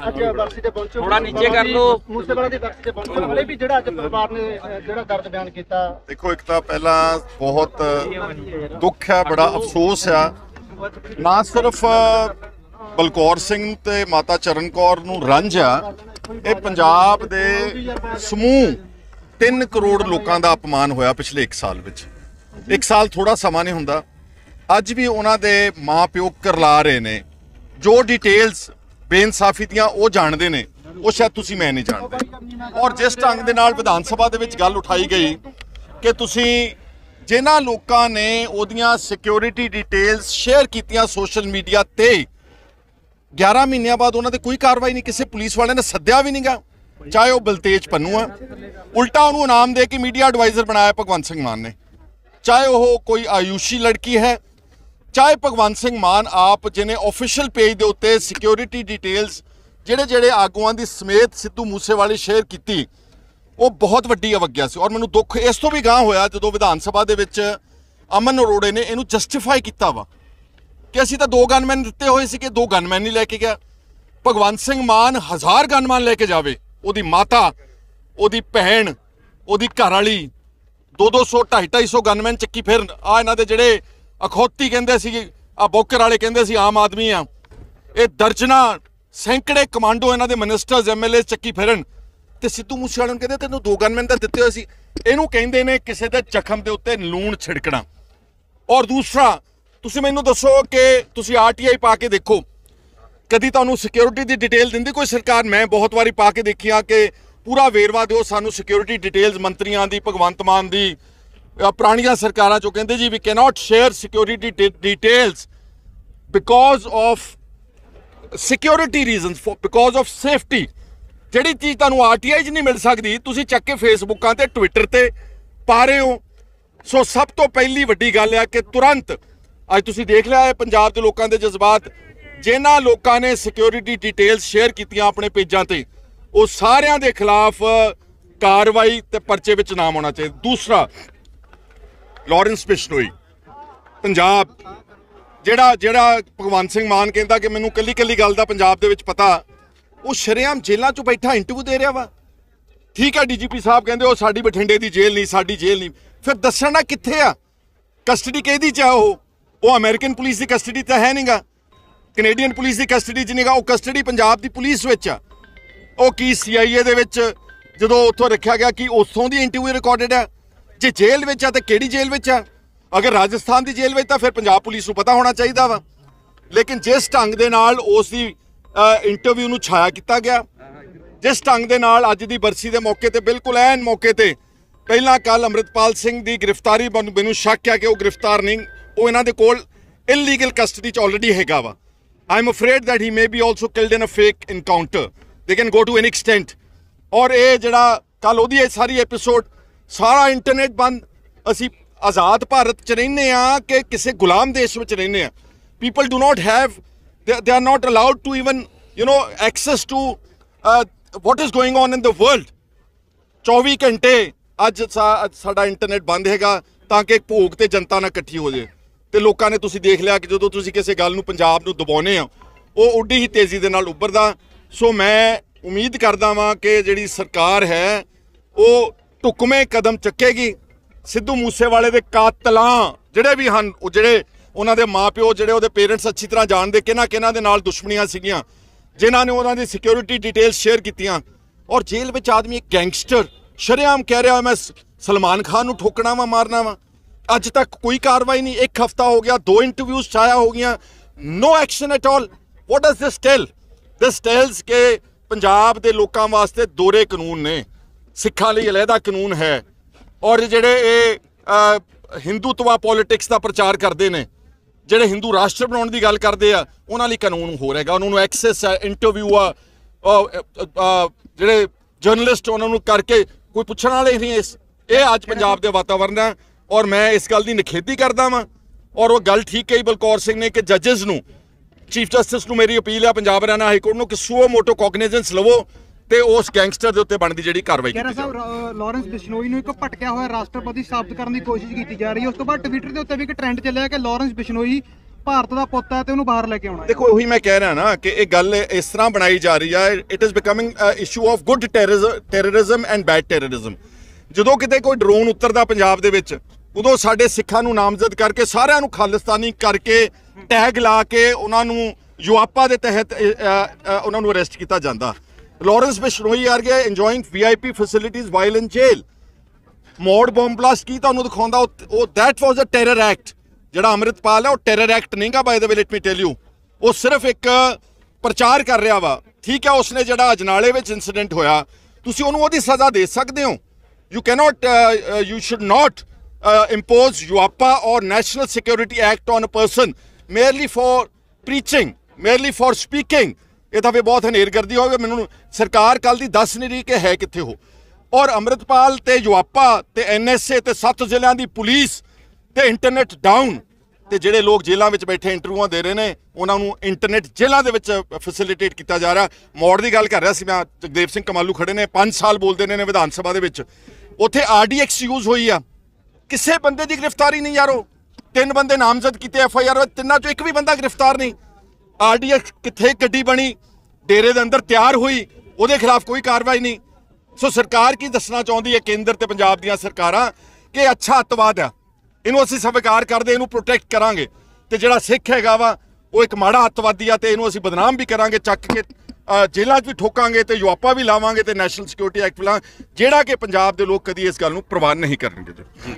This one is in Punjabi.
ਅੱਜ ਬਰਸੀ ਤੇ ਪਹੁੰਚੋ। ਥੋੜ੍ਹਾ ਨੀਚੇ ਕਰ ਲਓ। ਮੂਸੇਵਾਲੇ ਦੀ ਬਰਸੀ ਤੇ ਪਹੁੰਚੋ। ਹਲੇ ਵੀ ਜਿਹੜਾ ਅੱਜ ਪਰਿਵਾਰ ਨੇ ਅਹ, ਜਿਹੜਾ ਦਰਦ ਬਿਆਨ ਕੀਤਾ। ਦੇਖੋ ਇੱਕ ਤਾਂ ਪਹਿਲਾਂ ਬਹੁਤ ਦੁੱਖ ਹੈ ਬੜਾ ਅਫਸੋਸ ਆ ਨਾ ਸਿਰਫ ਬਲਕੌਰ ਸਿੰਘ ਤੇ ਮਾਤਾ ਚਰਨ ਕੌਰ ਨੂੰ ਰੰਜ ਆ ਇਹ ਪੰਜਾਬ ਦੇ ਸਮੂਹ 3 ਕਰੋੜ ਲੋਕਾਂ ਦਾ ਅਪਮਾਨ ਹੋਇਆ ਪਿਛਲੇ 1 ਸਾਲ ਵਿੱਚ। 1 ਸਾਲ ਥੋੜਾ ਸਮਾਂ ਨਹੀਂ ਹੁੰਦਾ। ਅੱਜ ਵੀ ਉਹਨਾਂ ਦੇ ਮਾਪਿਓ ਕਰਲਾ ਰਹੇ ਨੇ। ਜੋ ਡਿਟੇਲਸ ਬੇਇਨਸਾਫੀ ਦੀਆਂ ਉਹ ਜਾਣਦੇ ਨੇ, ਉਹ ਸ਼ਾਇਦ ਤੁਸੀਂ ਮੈਂ ਨਹੀਂ ਜਾਣਦੇ। ਔਰ ਜਿਸ ਢੰਗ ਦੇ ਨਾਲ ਵਿਧਾਨ ਸਭਾ ਦੇ ਵਿੱਚ ਗੱਲ ਉਠਾਈ ਗਈ ਕਿ ਤੁਸੀਂ ਜਿਨ੍ਹਾਂ ਲੋਕਾਂ ਨੇ ਉਹਦੀਆਂ ਸਿਕਿਉਰਿਟੀ ਡਿਟੇਲਸ ਸ਼ੇਅਰ ਕੀਤੀਆਂ ਸੋਸ਼ਲ ਮੀਡੀਆ ਤੇ 11 ਮਹੀਨਿਆਂ ਬਾਅਦ ਉਹਨਾਂ ਤੇ ਕੋਈ ਕਾਰਵਾਈ ਨਹੀਂ, ਕਿਸੇ ਪੁਲਿਸ ਵਾਲੇ ਨੇ ਸੱਦਿਆ ਵੀ ਨਹੀਂਗਾ, ਚਾਹੇ ਉਹ ਬਲਤੇਜ ਪੰਨੂ ਆ। ਉਲਟਾ ਉਹਨੂੰ ਇਨਾਮ ਦੇ ਕੇ ਮੀਡੀਆ ਐਡਵਾਈਜ਼ਰ ਬਣਾਇਆ ਭਗਵੰਤ ਸਿੰਘ ਮਾਨ ਨੇ, ਚਾਹੇ ਉਹ ਕੋਈ ਆਯੂਸ਼ੀ ਲੜਕੀ ਹੈ ਚਾਹੇ ਭਗਵੰਤ ਸਿੰਘ ਮਾਨ ਆਪ, ਜਿਹਨੇ ਆਫੀਸ਼ੀਅਲ ਪੇਜ ਦੇ ਉੱਤੇ ਸਿਕਿਉਰਿਟੀ ਡਿਟੇਲਸ ਜਿਹੜੇ ਜਿਹੜੇ ਆਗੂਆਂ ਦੀ ਸਮੇਤ ਸਿੱਧੂ ਮੂਸੇਵਾਲੇ ਸ਼ੇਅਰ ਕੀਤੀ, ਉਹ ਬਹੁਤ ਵੱਡੀ ਅਵਗਿਆ ਸੀ। ਔਰ ਮੈਨੂੰ ਦੁੱਖ ਇਸ ਤੋਂ ਵੀ ਗਾਂ ਹੋਇਆ ਜਦੋਂ ਵਿਧਾਨ ਸਭਾ ਦੇ ਵਿੱਚ ਅਮਨ ਅਰੋੜੇ ਨੇ ਇਹਨੂੰ ਜਸਟੀਫਾਈ ਕੀਤਾ ਵਾ ਕਿ ਅਸੀਂ ਤਾਂ ਦੋ ਗਨਮੈਨ ਦਿੱਤੇ ਹੋਏ ਸੀ ਕਿ ਦੋ ਗਨਮੈਨ ਨਹੀਂ ਲੈ ਕੇ ਗਿਆ। ਭਗਵੰਤ ਸਿੰਘ ਮਾਨ ਹਜ਼ਾਰ ਗਨਮੈਨ ਲੈ ਕੇ ਜਾਵੇ, ਉਹਦੀ ਮਾਤਾ, ਉਹਦੀ ਭੈਣ, ਉਹਦੀ ਘਰ ਵਾਲੀ 2-200 250 ਗਨਮੈਨ ਚੱਕੀ ਫਿਰ, ਆ ਇਹਨਾਂ ਦੇ ਜਿਹੜੇ ਅਖੌਤੀ ਕਹਿੰਦੇ ਸੀ ਆ ਬੋਕਰ ਵਾਲੇ ਕਹਿੰਦੇ ਸੀ, ਆਮ ਆਦਮੀ ਆ। ਇਹ ਦਰਜਨਾ ਸੈਂਕੜੇ ਕਮਾਂਡੋ ਇਹਨਾਂ ਦੇ ਮਿਨਿਸਟਰਸ ਐਮਐਲਏ ਚੱਕੀ ਫਿਰਨ। ਤੇ ਸਿੱਧੂ ਮੂਸੇਵਾਲੇ ਨੂੰ ਕਹਿੰਦੇ, ਤੈਨੂੰ ਦੋ ਗਨਮੈਨ ਤਾਂ ਦਿੱਤੇ ਹੋਏ ਸੀ। ਇਹਨੂੰ ਕਹਿੰਦੇ ਨੇ ਕਿਸੇ ਦੇ ਜ਼ਖਮ ਦੇ ਉੱਤੇ ਲੂਣ ਛਿੜਕਣਾ। ਔਰ ਦੂਸਰਾ, ਤੁਸੀਂ ਮੈਨੂੰ ਦੱਸੋ ਕਿ ਤੁਸੀਂ ਆਰਟੀਆਈ ਪਾ ਕੇ ਦੇਖੋ। ਕਦੀ ਤੁਹਾਨੂੰ ਸਿਕਿਉਰਿਟੀ ਦੀ ਡਿਟੇਲ ਦਿੰਦੀ ਕੋਈ ਸਰਕਾਰ? ਮੈਂ ਬਹੁਤ ਵਾਰੀ ਪਾ ਕੇ ਦੇਖਿਆ ਕਿ ਪੂਰਾ ਵੇਰਵਾ ਦਿਓ ਸਾਨੂੰ ਸਿਕਿਉਰਿਟੀ ਡਿਟੇਲਸ ਮੰਤਰੀਆਂ ਦੀ, ਭਗਵੰਤ ਮਾਨ ਦੀ। ਪੁਰਾਣੀਆਂ ਸਰਕਾਰਾਂ ਚੋਂ ਕਹਿੰਦੇ ਜੀ we cannot share security details because of security reasons because of safety ਜਿਹੜੀ ਚੀਜ਼ ਤੁਹਾਨੂੰ ਆਰਟੀਆਈ 'ਚ ਨਹੀਂ ਮਿਲ ਸਕਦੀ, ਤੁਸੀਂ ਚੱਕ ਕੇ ਫੇਸਬੁੱਕਾਂ ਤੇ ਟਵਿੱਟਰ ਤੇ ਪਾ ਰਹੇ ਹੋ। ਸੋ ਸਭ ਤੋਂ ਪਹਿਲੀ ਵੱਡੀ ਗੱਲ ਹੈ ਕਿ ਤੁਰੰਤ, ਅੱਜ ਤੁਸੀਂ ਦੇਖ ਲਿਆ ਹੈ ਪੰਜਾਬ ਦੇ ਲੋਕਾਂ ਦੇ ਜਜ਼ਬਾਤ, ਜਿਨ੍ਹਾਂ ਲੋਕਾਂ ਨੇ ਸਿਕਿਉਰਿਟੀ ਡਿਟੇਲਸ ਸ਼ੇਅਰ ਕੀਤੀਆਂ ਆਪਣੇ ਪੇਜਾਂ ਤੇ, ਉਹ ਸਾਰਿਆਂ ਦੇ ਖਿਲਾਫ ਕਾਰਵਾਈ ਤੇ ਪਰਚੇ ਵਿੱਚ ਨਾਮ ਆਉਣਾ ਚਾਹੀਦਾ। ਦੂਸਰਾ ਲਾਰੈਂਸ ਬਿਸ਼ਨੋਈ ਪੰਜਾਬ। ਜਿਹੜਾ ਜਿਹੜਾ ਭਗਵੰਤ ਸਿੰਘ ਮਾਨ ਕਹਿੰਦਾ ਕਿ ਮੈਨੂੰ ਕੱਲੀ ਕੱਲੀ ਗੱਲ ਦਾ ਪੰਜਾਬ ਦੇ ਵਿੱਚ ਪਤਾ, ਉਹ ਸ਼ਰੇਆਮ ਜੇਲ੍ਹਾਂ 'ਚ ਬੈਠਾ ਇੰਟਰਵਿਊ ਦੇ ਰਿਹਾ ਵਾ। ਠੀਕ ਹੈ ਡੀਜੀਪੀ ਸਾਹਿਬ ਕਹਿੰਦੇ, ਉਹ ਸਾਡੀ ਬਠਿੰਡੇ ਦੀ ਜੇਲ੍ਹ ਨਹੀਂ, ਸਾਡੀ ਜੇਲ੍ਹ ਨਹੀਂ। ਫਿਰ ਦੱਸਣਾ ਕਿੱਥੇ ਆ? ਕਸਟਡੀ ਕਿਹਦੀ ਚ ਆ ਉਹ? ਉਹ ਅਮਰੀਕਨ ਪੁਲਿਸ ਦੀ ਕਸਟਡੀ ਤਾਂ ਹੈ ਨਹੀਂਗਾ ਕੈਨੇਡੀਅਨ ਪੁਲਿਸ ਦੀ ਕਸਟਡੀ ਚ ਨਹੀਂਗਾ ਉਹ ਕਸਟਡੀ ਪੰਜਾਬ ਦੀ ਪੁਲਿਸ ਵਿੱਚ ਆ। ਉਹ ਕੀ ਸੀਆਈਏ ਦੇ ਵਿੱਚ, ਜਦੋਂ ਉੱਥੋਂ ਰੱਖਿਆ ਗਿਆ ਕਿ ਉੱਥੋਂ ਦੀ ਇੰਟਰਵਿਊ ਰਿਕਾਰਡਡ ਹੈ ਜੇ ਜੇਲ੍ਹ ਵਿੱਚ ਆ ਤਾਂ ਕਿਹੜੀ ਜੇਲ੍ਹ ਵਿੱਚ ਆ? ਅਗਰ ਰਾਜਸਥਾਨ ਦੀ ਜੇਲ੍ਹ ਵਿੱਚ ਤਾਂ ਫਿਰ ਪੰਜਾਬ ਪੁਲਿਸ ਨੂੰ ਪਤਾ ਹੋਣਾ ਚਾਹੀਦਾ ਵਾ। ਲੇਕਿਨ ਜਿਸ ਢੰਗ ਦੇ ਨਾਲ ਉਸ ਦੀ ਇੰਟਰਵਿਊ ਨੂੰ ਛਾਇਆ ਕੀਤਾ ਗਿਆ, ਜਿਸ ਢੰਗ ਦੇ ਨਾਲ ਅੱਜ ਦੀ ਬਰਸੀ ਦੇ ਮੌਕੇ ਤੇ, ਬਿਲਕੁਲ ਐਨ ਮੌਕੇ ਤੇ, ਪਹਿਲਾਂ ਕੱਲ ਅੰਮ੍ਰਿਤਪਾਲ ਸਿੰਘ ਦੀ ਗ੍ਰਿਫਤਾਰੀ ਮੈਨੂੰ ਮੈਨੂੰ ਸ਼ੱਕ ਹੈ ਕਿ ਉਹ ਗ੍ਰਿਫਤਾਰ ਨਹੀਂ, ਉਹ ਇਹਨਾਂ ਦੇ ਕੋਲ ਇਲੀਗਲ ਕਸਟਡੀ ਚ ਆਲਰੇਡੀ ਹੈਗਾ ਵਾ। I am afraid that he may be also killed in a fake encounter they can go to any extent ਔਰ ਇਹ ਜਿਹੜਾ ਕੱਲ ਉਹਦੀ ਇਹ ਸਾਰੀ ਐਪੀਸੋਡ ਸਾਰਾ ਇੰਟਰਨੈਟ ਬੰਦ। ਅਸੀਂ ਆਜ਼ਾਦ ਭਾਰਤ ਚ ਰਹਿੰਦੇ ਆ ਕਿ ਕਿਸੇ ਗੁਲਾਮ ਦੇਸ਼ ਵਿੱਚ ਰਹਿੰਦੇ ਆ people do not have they they are not allowed to even you know access to uh, what is going on in the world 24 ਘੰਟੇ ਅੱਜ ਸਾਡਾ ਇੰਟਰਨੈਟ ਬੰਦ ਹੈਗਾ ਤਾਂ ਕਿ ਭੋਗ ਤੇ ਜਨਤਾ ਨਾਲ ਇਕੱਠੀ ਹੋ ਜੇ। ਤੇ ਲੋਕਾਂ ਨੇ ਤੁਸੀਂ ਦੇਖ ਲਿਆ ਕਿ ਜਦੋਂ ਤੁਸੀਂ ਕਿਸੇ ਗੱਲ ਨੂੰ ਪੰਜਾਬ ਨੂੰ ਦਬਾਉਨੇ ਆ ਉਹ ਉੱਡੀ ਹੀ ਤੇਜ਼ੀ ਦੇ ਨਾਲ ਉੱਭਰਦਾ। ਸੋ ਮੈਂ ਉਮੀਦ ਕਰਦਾ ਵਾਂ ਕਿ ਜਿਹੜੀ ਸਰਕਾਰ ਹੈ ਉਹ ਟੁਕਮੇ ਕਦਮ ਚੱਕੇਗੀ। ਸਿੱਧੂ ਮੂਸੇਵਾਲੇ ਦੇ ਕਾਤਲਾਂ ਜਿਹੜੇ ਵੀ ਹਨ, ਉਹ ਜਿਹੜੇ ਉਹਨਾਂ ਦੇ ਮਾਪਿਓ, ਜਿਹੜੇ ਉਹਦੇ ਪੇਰੈਂਟਸ ਅੱਛੀ ਤਰ੍ਹਾਂ ਜਾਣਦੇ, ਕਿਹਨਾਂ ਕਿਹਨਾਂ ਦੇ ਨਾਲ ਦੁਸ਼ਮਣੀਆਂ ਸੀਗੀਆਂ, ਜਿਨ੍ਹਾਂ ਨੇ ਉਹਨਾਂ ਦੀ ਸਿਕਿਉਰਿਟੀ ਡਿਟੇਲ ਸ਼ੇਅਰ ਕੀਤੀਆਂ। ਔਰ ਜੇਲ੍ਹ ਵਿੱਚ ਆਦਮੀ ਇੱਕ ਗੈਂਗਸਟਰ ਸ਼ਰੇਆਮ ਕਹਿ ਰਿਹਾ, ਮੈਂ ਸਲਮਾਨ ਖਾਨ ਨੂੰ ਠੋਕਣਾ ਵਾ, ਮਾਰਨਾ ਵਾ। ਅੱਜ ਤੱਕ ਕੋਈ ਕਾਰਵਾਈ ਨਹੀਂ, ਇੱਕ ਹਫਤਾ ਹੋ ਗਿਆ, ਦੋ ਇੰਟਰਵਿਊਜ਼ ਛਾਇਆ ਹੋ ਗਈਆਂ no action at all what does this tell this tells ਕੇ ਪੰਜਾਬ ਦੇ ਲੋਕਾਂ ਵਾਸਤੇ ਦੋਰੇ ਕਾਨੂੰਨ ਨੇ। ਸਿੱਖਾਂ ਲਈ ਅਲੱਗਾ ਕਾਨੂੰਨ ਹੈ। ਔਰ ਜਿਹੜੇ ਇਹ ਅ, ਹਿੰਦੂਤਵਾ ਪੋਲਿਟਿਕਸ ਦਾ ਪ੍ਰਚਾਰ ਕਰਦੇ ਨੇ ਜਿਹੜੇ ਹਿੰਦੂ ਰਾਸ਼ਟਰ ਬਣਾਉਣ ਦੀ ਗੱਲ ਕਰਦੇ ਆ ਉਹਨਾਂ ਲਈ ਕਾਨੂੰਨ ਹੋਰ ਹੈਗਾ। ਉਹਨਾਂ ਨੂੰ ਐਕਸੈਸ ਹੈ ਇੰਟਰਵਿਊ ਆ ਜਿਹੜੇ ਜਰਨਲਿਸਟ ਉਹਨਾਂ ਨੂੰ ਕਰਕੇ ਕੋਈ ਪੁੱਛਣ ਵਾਲੇ ਨਹੀਂ ਇਸ। ਇਹ ਅੱਜ ਪੰਜਾਬ ਦੇ ਵਾਤਾਵਰਣ ਹੈ ਔਰ ਮੈਂ ਇਸ ਗੱਲ ਦੀ ਨਿਖੇਧੀ ਕਰਦਾ ਵਾਂ। ਔਰ ਉਹ ਗੱਲ ਠੀਕ ਕਹੀ ਬਲਕੌਰ ਸਿੰਘ ਨੇ ਕਿ ਜੱਜਸ ਨੂੰ ਚੀਫ ਜਸਟਿਸ ਨੂੰ ਮੇਰੀ ਅਪੀਲ ਹੈ ਪੰਜਾਬ ਹਰਿਆਣਾ ਹਾਈ ਕੋਰਟ ਨੂੰ ਕਿ ਸੂਓ ਮੋਟੋ ਕੋਗਨੀਜੈਂਸ ਲਵੋ। ਤੇ ਉਸ ਗੈਂਗਸਟਰ ਦੇ ਉੱਤੇ ਬਣਦੀ ਜਿਹੜੀ ਕਾਰਵਾਈ ਕੀਤੀ ਸਾਹਿਬ ਜਾਵੇ ਰਾ- ਲਾਰੈਂਸ ਬਿਸ਼ਨੋਈ ਨੂੰ ਇੱਕ ਭਟਕਿਆ ਹੋਇਆ ਰਾਸ਼ਟਰਪਤੀ ਸਾਬਤ ਕਰਨ ਦੀ ਕੋਸ਼ਿਸ਼ ਕੀਤੀ ਜਾ ਰਹੀ ਹੈ। ਉਸ ਤੋਂ ਬਾਅਦ ਟਵਿੱਟਰ ਦੇ ਉੱਤੇ ਵੀ ਇੱਕ ਟ੍ਰੈਂਡ ਚੱਲਿਆ ਕਿ ਲਾਰੈਂਸ ਬਿਸ਼ਨੋਈ ਭਾਰਤ ਦਾ ਪੁੱਤ ਹੈ ਤੇ ਉਹਨੂੰ ਬਾਹਰ ਲੈ ਕੇ ਆਉਣਾ ਹੈ। ਦੇਖੋ ਉਹੀ ਮੈਂ ਕਹਿ ਰਿਹਾ ਨਾ ਕਿ ਇਹ ਗੱਲ ਇਸ ਤਰ੍ਹਾਂ ਬਣਾਈ ਜਾ ਰਹੀ ਹੈ it is becoming issue of good terrorism and bad terrorism ਜਦੋਂ ਕਿਤੇ ਕੋਈ ਡਰੋਨ ਉਤਰਦਾ ਪੰਜਾਬ ਦੇ ਵਿੱਚ ਉਦੋਂ ਸਾਡੇ ਸਿੱਖਾਂ ਨੂੰ ਨਾਮਜ਼ਦ ਕਰਕੇ ਸਾਰਿਆਂ ਨੂੰ ਖਾਲਿਸਤਾਨੀ ਕਰਕੇ ਟੈਗ ਲਾ ਕੇ ਉਹਨਾਂ ਨੂੰ ਯੁਆਪਾ ਦੇ ਤਹਿਤ ਉਹਨਾਂ ਨੂੰ ਅਰੈਸਟ ਕੀਤਾ ਜਾਂਦਾ। ਲਾਰੈਂਸ ਬਿਸ਼ਨੋਈ ਆਰ ਗਿਆ enjoying VIP facilities while in jail Maur bomb blast ਕੀ ਤੁਹਾਨੂੰ ਦਿਖਾਉਂਦਾ? ਉਹ- that was a terror act ਜਿਹੜਾ ਅੰਮ੍ਰਿਤਪਾਲ ਹੈ ਉਹ ਟੈਰਰ ਐਕਟ ਨਹੀਂਗਾ by the way let me tell you ਉਹ ਸਿਰਫ ਇੱਕ ਪ੍ਰਚਾਰ ਕਰ ਰਿਹਾ ਵਾ। ਠੀਕ ਹੈ ਉਸਨੇ ਜਿਹੜਾ ਅਜਨਾਲੇ ਵਿੱਚ ਇਨਸੀਡੈਂਟ ਹੋਇਆ। ਤੁਸੀਂ ਉਹਨੂੰ ਉਹਦੀ ਸਜ਼ਾ ਦੇ ਸਕਦੇ ਹੋ। You cannot you should not impose UAPA ਔਰ national Security act on a person merely for preaching, merely for speaking. ਇਹ ਤਾਂ ਵੀ ਬਹੁਤ ਹਨੇਰਗਰਦੀ ਹੋਵੇ, ਮੈਨੂੰ ਸਰਕਾਰ ਕੱਲ ਦੀ ਦੱਸ ਨਹੀਂ ਰਹੀ ਕਿ ਹੈ ਕਿੱਥੇ ਹੋ ਔਰ ਅੰਮ੍ਰਿਤਪਾਲ ਤੇ ਯੁਆਪਾ ਤੇ ਐਨਐਸਏ ਤੇ ਸੱਤ ਜ਼ਿਲ੍ਹਿਆਂ ਦੀ ਪੁਲਿਸ ਤੇ ਇੰਟਰਨੈਟ ਡਾਊਨ ਤੇ ਜਿਹੜੇ ਲੋਕ ਜੇਲ੍ਹਾਂ ਵਿੱਚ ਬੈਠੇ ਇੰਟਰਵਿਊਆਂ ਦੇ ਰਹੇ ਨੇ, ਉਹਨਾਂ ਨੂੰ ਇੰਟਰਨੈਟ ਜੇਲ੍ਹਾਂ ਦੇ ਵਿੱਚ ਫੈਸਿਲਿਟੇਟ ਕੀਤਾ ਜਾ ਰਿਹਾ। ਮੋੜ ਦੀ ਗੱਲ ਕਰ ਰਿਹਾ ਸੀ ਮੈਂ, ਜਗਦੇਵ ਸਿੰਘ ਕਮਾਲੂ ਖੜੇ ਨੇ 5 ਸਾਲ ਬੋਲਦੇ ਨੇ ਵਿਧਾਨ ਸਭਾ ਦੇ ਵਿੱਚ। ਉੱਥੇ ਆਰਡੀਐਕਸ ਯੂਜ਼ ਹੋਈ ਆ। ਕਿਸੇ ਬੰਦੇ ਦੀ ਗ੍ਰਿਫਤਾਰੀ ਨਹੀਂ ਯਾਰੋ ਤਿੰਨ ਬੰਦੇ ਨਾਮਜ਼ਦ ਕੀਤੇ ਐਫ ਆਈ ਆਰ, ਤਿੰਨਾਂ ਚੋਂ ਇੱਕ ਵੀ ਬੰਦਾ ਗ੍ਰਿਫਤਾਰ ਨਹੀਂ। ਆਰਡੀਐਕਸ ਕਿੱਥੇ ਗੱਡੀ ਬਣੀ, ਡੇਰੇ ਦੇ ਅੰਦਰ ਤਿਆਰ ਹੋਈ, ਉਹਦੇ ਖਿਲਾਫ ਕੋਈ ਕਾਰਵਾਈ ਨਹੀਂ। ਸੋ ਸਰਕਾਰ ਕੀ ਦੱਸਣਾ ਚਾਹੁੰਦੀ ਹੈ ਕੇਂਦਰ ਤੇ ਪੰਜਾਬ ਦੀਆਂ ਸਰਕਾਰਾਂ? ਕਿ ਇਹ ਅੱਛਾ ਅੱਤਵਾਦ ਆ। ਇਹਨੂੰ ਅਸੀਂ ਸਵੀਕਾਰ ਕਰਦੇ, ਇਹਨੂੰ ਪ੍ਰੋਟੈਕਟ ਕਰਾਂਗੇ। ਤੇ ਜਿਹੜਾ ਸਿੱਖ ਹੈਗਾ ਵਾ, ਉਹ ਇੱਕ ਮਾੜਾ ਅੱਤਵਾਦੀ ਆ ਤੇ ਇਹਨੂੰ ਅਸੀਂ ਬਦਨਾਮ ਵੀ ਕਰਾਂਗੇ, ਚੱਕ ਕੇ ਜੇਲ੍ਹਾਂ 'ਚ ਵੀ ਠੋਕਾਂਗੇ ਤੇ ਯੁਆਪਾ ਵੀ ਲਾਵਾਂਗੇ ਤੇ ਨੈਸ਼ਨਲ ਸਿਕਿਉਰਿਟੀ ਐਕਟ ਵੀ ਜਿਹੜਾ ਕਿ ਪੰਜਾਬ ਦੇ ਲੋਕ ਕਦੀ ਇਸ ਗੱਲ ਨੂੰ ਪ੍ਰਵਾਨ ਨਹੀਂ ਕਰਨਗੇ। ਜੀ।